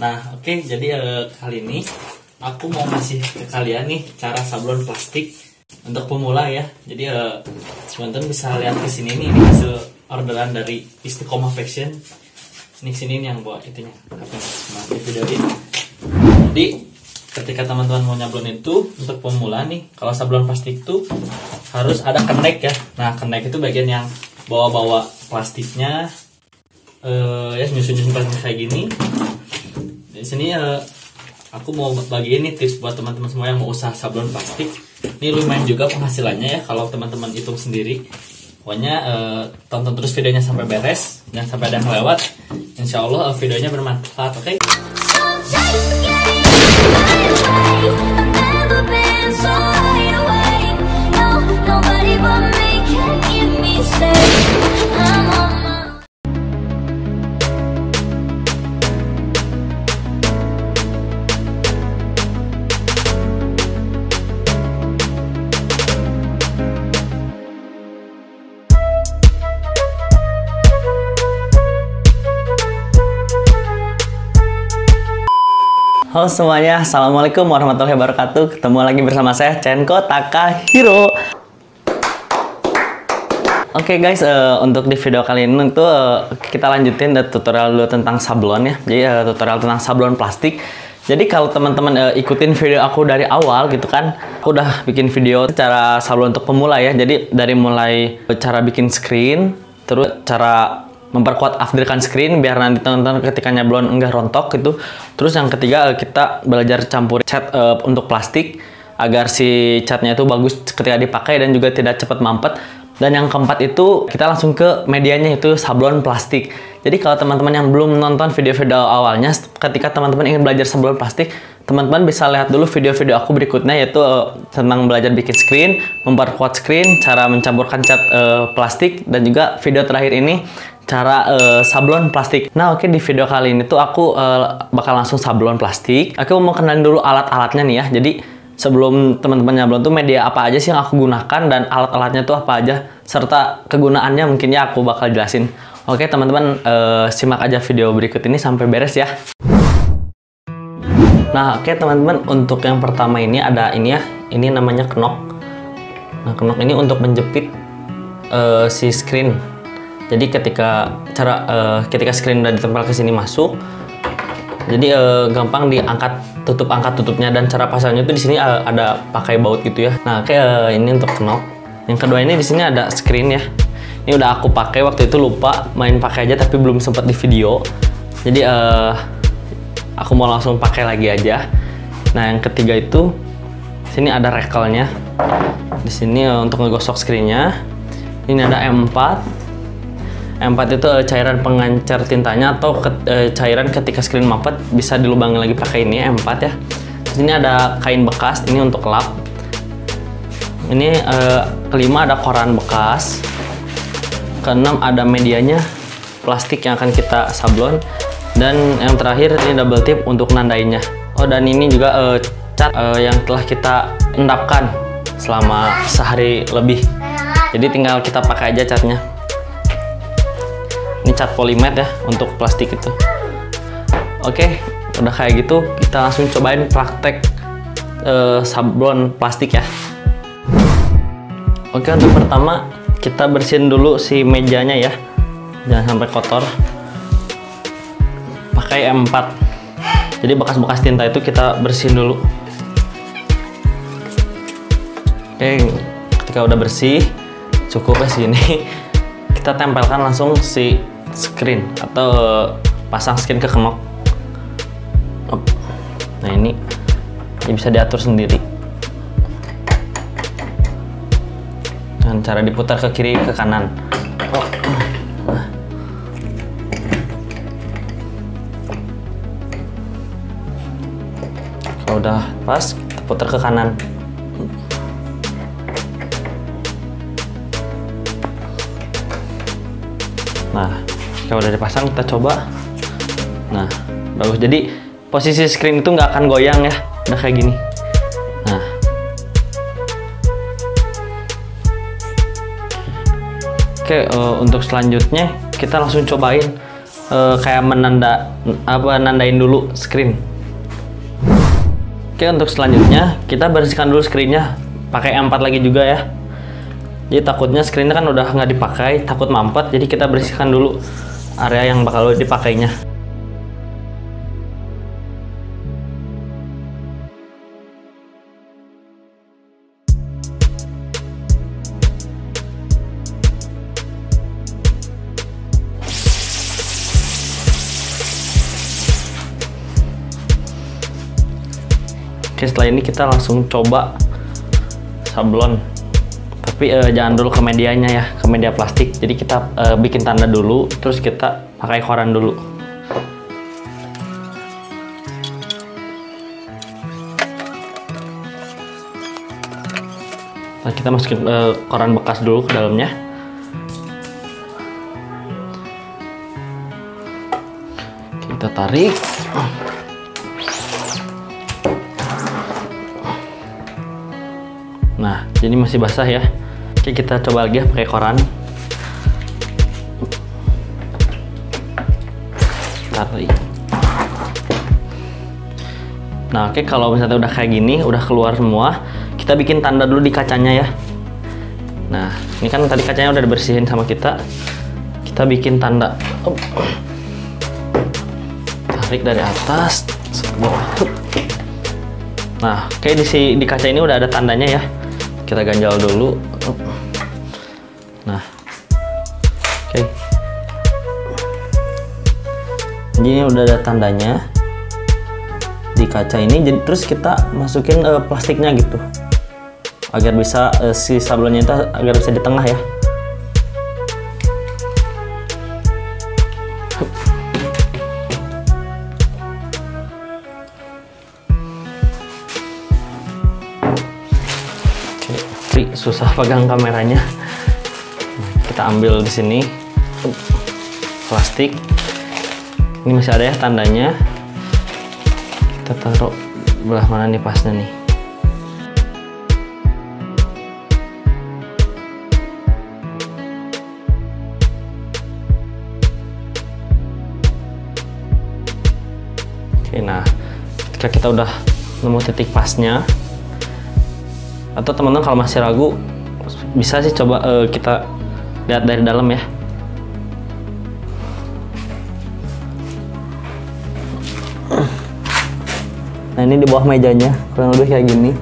Nah, oke, jadi eh, kali ini aku mau ngasih ke kalian nih cara sablon plastik untuk pemula ya. Jadi eh, teman-teman bisa lihat ke sini nih ini hasil orderan dari Istiqomah Fashion. Ini sini yang bawa itunya. Apa? Di videoin. Jadi ketika teman-teman mau nyablon itu untuk pemula nih, kalau sablon plastik itu harus ada kenek ya. Nah, kenek itu bagian yang bawa-bawa plastiknya eh ya nyusun-nyusun plastik kayak gini di sini eh, aku mau bagi ini tips buat teman-teman semua yang mau usaha sablon plastik. Ini lumayan juga penghasilannya ya kalau teman-teman hitung sendiri. Pokoknya eh, tonton terus videonya sampai beres jangan sampai ada yang lewat insya Allah eh, videonya bermanfaat oke. I'm Halo semuanya, Assalamualaikum warahmatullahi wabarakatuh. Ketemu lagi bersama saya, Chenko Takahiro Oke guys, eh, untuk di video kali ini tuh eh, kita lanjutin tutorial dulu tentang sablon ya. Jadi eh, tutorial tentang sablon plastik. Jadi kalau teman-teman eh, ikutin video aku dari awal gitu kan, aku udah bikin video cara sablon untuk pemula ya. Jadi dari mulai cara bikin screen, terus cara memperkuat afdirkan screen biar nanti teman-teman ketika nyablon enggak rontok gitu. Terus yang ketiga eh, kita belajar campur cat eh, untuk plastik agar si catnya itu bagus ketika dipakai dan juga tidak cepat mampet. Dan yang keempat itu kita langsung ke medianya itu sablon plastik. Jadi kalau teman-teman yang belum nonton video-video awalnya, ketika teman-teman ingin belajar sablon plastik, teman-teman bisa lihat dulu video-video aku berikutnya yaitu eh, tentang belajar bikin screen, memperkuat screen, cara mencampurkan cat eh, plastik dan juga video terakhir ini cara eh, sablon plastik. Nah, oke di video kali ini tuh aku eh, bakal langsung sablon plastik. Aku mau kenalin dulu alat-alatnya nih ya. Jadi sebelum teman-teman nyablon tuh media apa aja sih yang aku gunakan dan alat-alatnya tuh apa aja serta kegunaannya mungkin ya aku bakal jelasin. Oke teman-teman eh, simak aja video berikut ini sampai beres ya. Nah oke teman-teman untuk yang pertama ini ada ini ya ini namanya kenok. Nah kenok ini untuk menjepit eh, si screen. Jadi ketika cara eh, ketika screen udah ditempel ke sini masuk, jadi eh, gampang diangkat tutup angkat tutupnya dan cara pasangnya itu di sini eh, ada pakai baut gitu ya. Nah, kayak ini untuk knob. Yang kedua ini di sini ada screen ya. Ini udah aku pakai waktu itu lupa main pakai aja tapi belum sempat di video. Jadi eh aku mau langsung pakai lagi aja. Nah, yang ketiga itu sini ada rekelnya. Di sini eh, untuk ngegosok screennya. Ini ada M4 M4 itu eh, cairan pengancar tintanya atau ke- eh, cairan ketika screen mampet bisa dilubangi lagi pakai ini M4 ya. Di sini ada kain bekas ini untuk lap. Ini eh, kelima ada koran bekas. Keenam ada medianya plastik yang akan kita sablon dan yang terakhir ini double tip untuk nandainya. Oh dan ini juga eh, cat eh, yang telah kita endapkan selama sehari lebih. Jadi tinggal kita pakai aja catnya ini cat polimet ya untuk plastik itu. Oke udah kayak gitu kita langsung cobain praktek eh, sablon plastik ya. Oke untuk pertama kita bersihin dulu si mejanya ya. Jangan sampai kotor. Pakai M4 jadi bekas-bekas tinta itu kita bersihin dulu. Oke ketika udah bersih cukup ya sini kita tempelkan langsung si screen atau pasang screen ke Op. nah ini ini bisa diatur sendiri. Dengan cara diputar ke kiri ke kanan. Kalau udah pas kita putar ke kanan Nah, kalau udah dipasang kita coba. Nah, bagus. Jadi posisi screen itu nggak akan goyang ya, udah kayak gini. Nah, oke eh, untuk selanjutnya kita langsung cobain eh, kayak menanda apa nandain dulu screen. Oke untuk selanjutnya kita bersihkan dulu screennya pakai M4 lagi juga ya. Jadi takutnya screennya kan udah nggak dipakai, takut mampet, jadi kita bersihkan dulu area yang bakal dipakainya. Oke setelah ini kita langsung coba sablon tapi eh, jangan dulu ke medianya ya ke media plastik. Jadi kita eh, bikin tanda dulu terus kita pakai koran dulu. Nah, kita masukin eh, koran bekas dulu ke dalamnya. Kita tarik jadi masih basah ya. Oke, kita coba lagi ya pakai koran. Tarik. Nah, oke kalau misalnya udah kayak gini, udah keluar semua, kita bikin tanda dulu di kacanya ya. Nah, ini kan tadi kacanya udah dibersihin sama kita. Kita bikin tanda. Tarik dari atas. Nah, kayak di si di kaca ini udah ada tandanya ya kita ganjal dulu. Nah. Oke. Jadi ini udah ada tandanya. Di kaca ini jadi terus kita masukin uh, plastiknya gitu. Agar bisa uh, si sablonnya itu agar bisa di tengah ya susah pegang kameranya. Kita ambil di sini plastik. Ini masih ada ya tandanya. Kita taruh belah mana nih pasnya nih. Oke, nah ketika kita udah nemu titik pasnya, atau teman-teman kalau masih ragu bisa sih coba eh, kita lihat dari dalam ya. Nah ini di bawah mejanya kurang lebih kayak gini.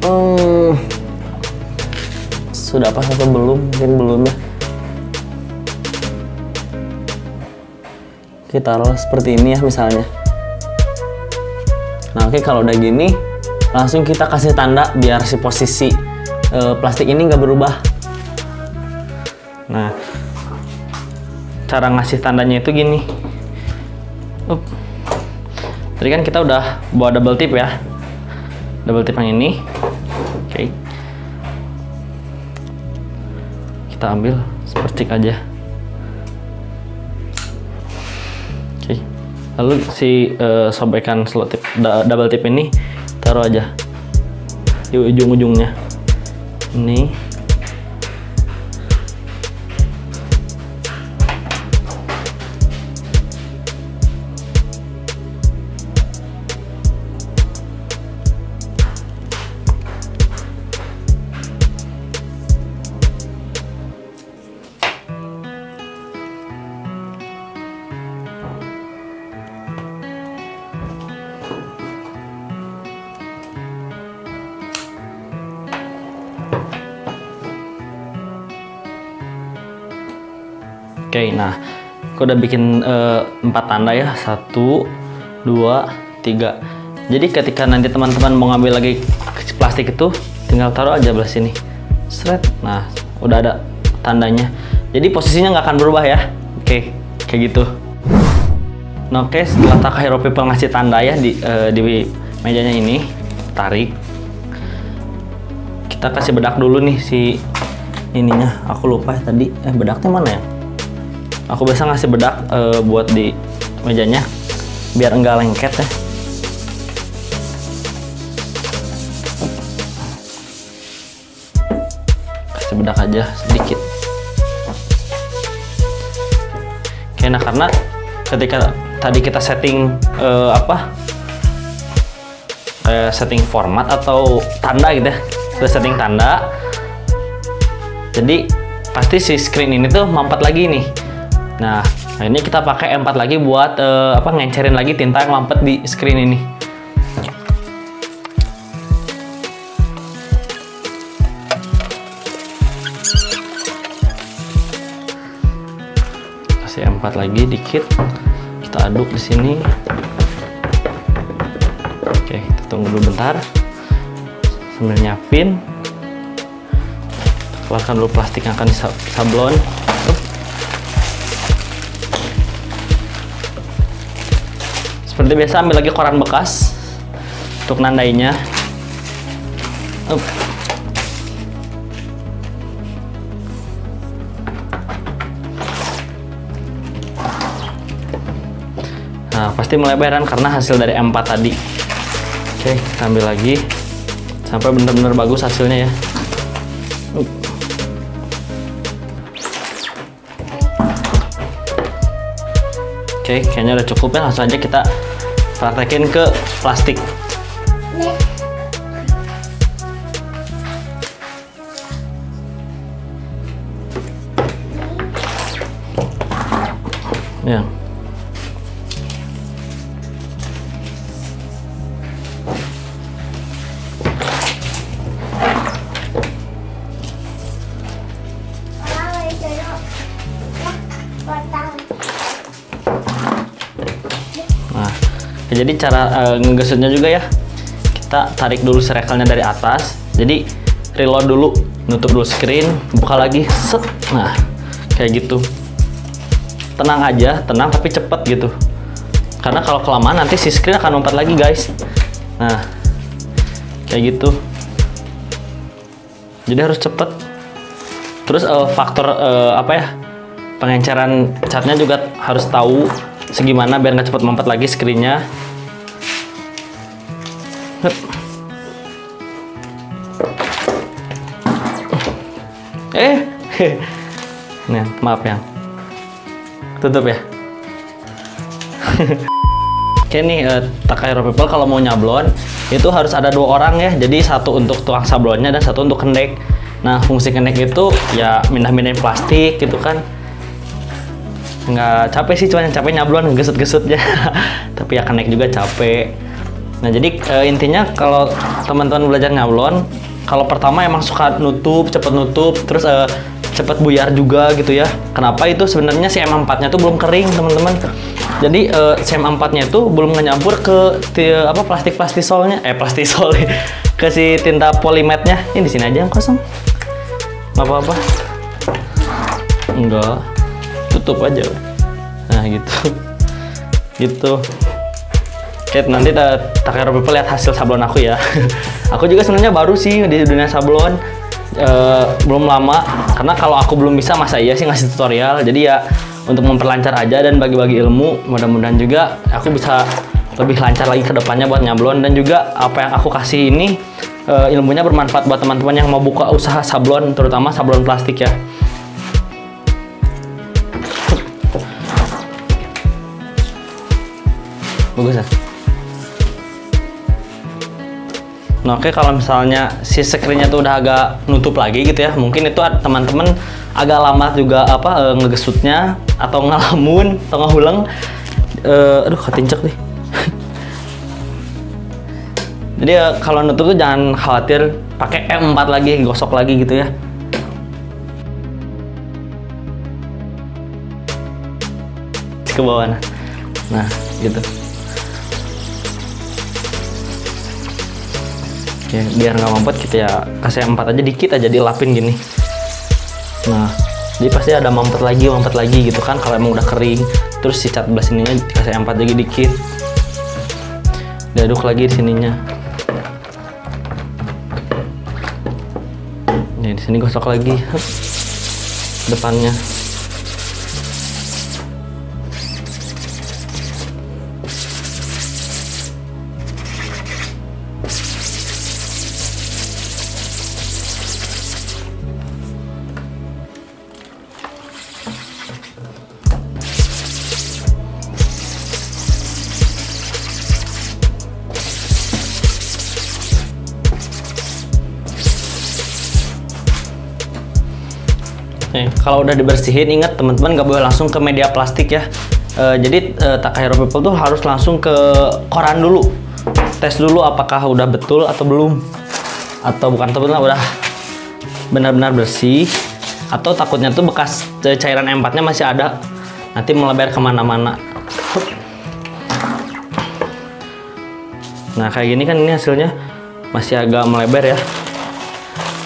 Hmm, sudah pas atau belum? Mungkin belum ya. Kita taruh seperti ini ya misalnya. Nah oke kalau udah gini langsung kita kasih tanda biar si posisi eh, plastik ini nggak berubah. Nah cara ngasih tandanya itu gini. Up. tadi kan kita udah bawa double tip ya. Double tip yang ini. Oke. Kita ambil seperti aja. Oke. Lalu si eh, sobekan slot tip double tip ini taruh aja di ujung-ujungnya. Ini Oke, nah aku udah bikin eh, empat tanda ya, satu, dua, tiga. Jadi ketika nanti teman-teman mau ngambil lagi plastik itu, tinggal taruh aja belah sini, seret. Nah, udah ada tandanya. Jadi posisinya nggak akan berubah ya. Oke, kayak gitu. Nah, oke, setelah tak hero people ngasih tanda ya di eh, di mejanya ini, tarik. Kita kasih bedak dulu nih si ininya. Aku lupa tadi. Eh, bedaknya mana ya? Aku biasa ngasih bedak eh, buat di mejanya biar enggak lengket ya. Kasih bedak aja sedikit. Oke nah karena ketika tadi kita setting eh, apa? Kayak setting format atau tanda gitu ya. Kita setting tanda. Jadi pasti si screen ini tuh mampet lagi nih nah ini kita pakai M4 lagi buat eh, apa ngencerin lagi tinta yang mampet di screen ini. Kasih M4 lagi dikit. Kita aduk di sini. Oke kita tunggu dulu bentar. Sambil nyiapin. Keluarkan dulu plastik yang akan disablon seperti biasa ambil lagi koran bekas untuk nandainya. Nah, pasti melebaran karena hasil dari M4 tadi. Oke, ambil lagi sampai benar-benar bagus hasilnya ya. Oke, kayaknya udah cukup ya. Langsung aja kita praktekin ke plastik. Jadi cara uh, ngegesutnya juga ya. Kita tarik dulu serekelnya dari atas. Jadi reload dulu, nutup dulu screen, buka lagi, set. Nah, kayak gitu. Tenang aja, tenang tapi cepet gitu. Karena kalau kelamaan nanti si screen akan lompat lagi, guys. Nah, kayak gitu. Jadi harus cepet. Terus eh, faktor eh, apa ya? Pengenceran catnya juga harus tahu segimana biar nggak cepet mampet lagi screennya. Eh, nih maaf ya. Tutup ya. Oke nih, eh, Takai Hero People kalau mau nyablon itu harus ada dua orang ya. Jadi satu untuk tukang sablonnya dan satu untuk kendek. Nah, fungsi kendek itu ya mindah-mindahin plastik gitu kan. Nggak capek sih, cuma yang capek nyablon, gesut-gesutnya. Tapi ya kendek juga capek. Nah, jadi eh, intinya kalau teman-teman belajar nyablon, kalau pertama emang suka nutup, cepet nutup, terus eh, cepet buyar juga gitu ya. Kenapa itu sebenarnya si M4-nya tuh belum kering, teman-teman. Jadi eh, si M4-nya itu belum nyampur ke apa plastik plastisolnya, eh plastisol ke si tinta polimetnya. Ini di sini aja yang kosong. Nggak apa-apa. Enggak. Tutup aja. Nah, gitu. gitu. Oke, nanti tak tak people lihat hasil sablon aku ya. aku juga sebenarnya baru sih di dunia sablon. Eh, belum lama. Karena kalau aku belum bisa masa iya sih ngasih tutorial? Jadi ya untuk memperlancar aja dan bagi-bagi ilmu mudah-mudahan juga aku bisa lebih lancar lagi ke depannya buat nyablon. Dan juga apa yang aku kasih ini eh, ilmunya bermanfaat buat teman-teman yang mau buka usaha sablon terutama sablon plastik ya. Bagus ya Nah, oke kalau misalnya si screennya tuh udah agak nutup lagi gitu ya, mungkin itu teman-teman agak lama juga apa eh, ngegesutnya atau ngalamun atau ngehuleng. Eh, aduh ketincek deh. Jadi eh, kalau nutup tuh jangan khawatir pakai M4 lagi, gosok lagi gitu ya. Ke bawah nah. Nah, gitu. Ya biar nggak mampet kita ya kasih empat aja dikit aja dilapin gini. Nah jadi pasti ada mampet lagi mampet lagi gitu kan kalau emang udah kering. Terus si cat belah sininya kasih empat lagi dikit. Diaduk lagi di sininya. Nih di sini gosok lagi. Depannya Nih, kalau udah dibersihin, ingat teman-teman nggak boleh langsung ke media plastik ya. Eh, jadi eh, Takahiro People tuh harus langsung ke koran dulu, tes dulu apakah udah betul atau belum, atau bukan betul udah benar-benar bersih, atau takutnya tuh bekas eh, cairan empatnya masih ada, nanti melebar ke mana-mana. Nah kayak gini kan ini hasilnya. Masih agak melebar ya.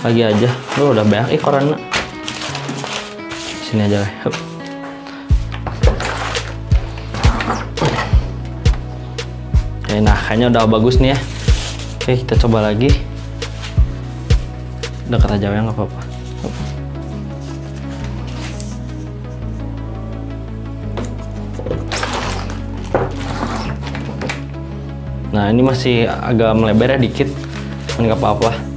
Lagi aja, lu udah banyak ih korannya sini aja Hup. Oke, nah kayaknya udah bagus nih ya. Oke kita coba lagi. Dekat aja ya nggak apa-apa. Nah ini masih agak melebar ya dikit. Nggak apa-apa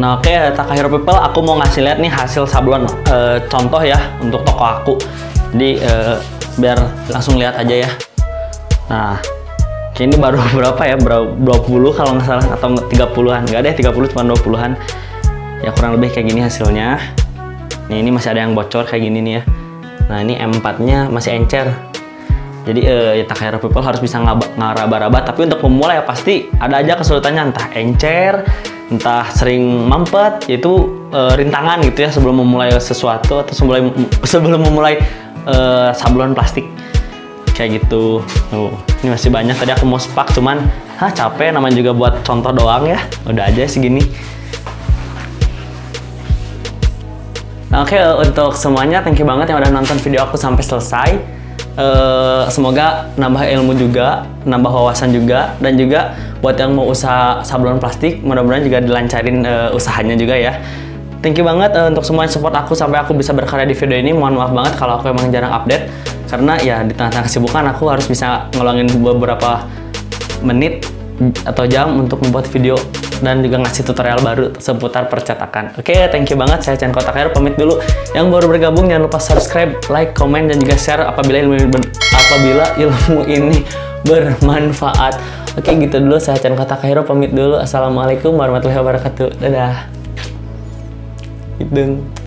Nah oke Takahiro People aku mau ngasih lihat nih hasil sablon eh, contoh ya untuk toko aku. Jadi eh, biar langsung lihat aja ya. Nah ini baru berapa ya? Berapa 20 kalau nggak salah atau 30-an. Nggak deh 30 cuma 20-an. Ya kurang lebih kayak gini hasilnya. Nih ini masih ada yang bocor kayak gini nih ya. Nah ini M4-nya masih encer. Jadi eh, ya Takahiro People harus bisa ngaraba-raba tapi untuk memulai ya pasti ada aja kesulitannya entah encer, entah sering mampet yaitu eh, rintangan gitu ya sebelum memulai sesuatu atau sebelum sebelum memulai eh, sablon plastik kayak gitu. Tuh, ini masih banyak tadi aku mau spak cuman hah capek namanya juga buat contoh doang ya. Udah aja segini. Nah, Oke, untuk semuanya thank you banget yang udah nonton video aku sampai selesai. Eh, semoga nambah ilmu juga, nambah wawasan juga, dan juga buat yang mau usaha sablon plastik, mudah-mudahan juga dilancarin eh, usahanya juga ya. Thank you banget eh, untuk semua support aku sampai aku bisa berkarya di video ini. Mohon maaf banget kalau aku emang jarang update, karena ya di tengah-tengah kesibukan aku harus bisa ngeluangin beberapa menit atau jam untuk membuat video dan juga ngasih tutorial baru seputar percetakan. Oke, thank you banget. Saya Chan Kotak Air pamit dulu. Yang baru bergabung jangan lupa subscribe, like, komen dan juga share apabila ilmu ini bermanfaat. Oke, gitu dulu. Saya Chan Kotak Air pamit dulu. Assalamualaikum warahmatullahi wabarakatuh. Dadah. Hidung.